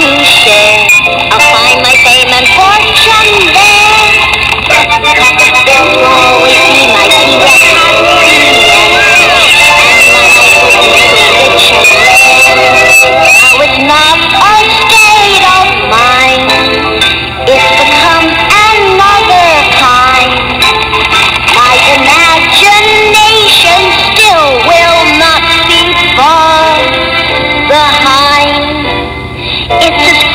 to share. It's just